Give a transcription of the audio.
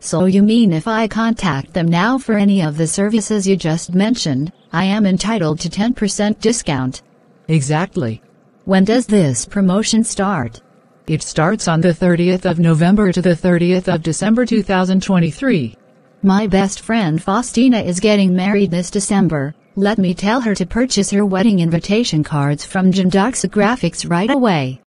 So you mean if I contact them now for any of the services you just mentioned, I am entitled to 10% discount? Exactly. When does this promotion start? It starts on the 30th of November to the 30th of December 2023. My best friend Faustina is getting married this December. Let me tell her to purchase her wedding invitation cards from Gendoxa Graphics right away.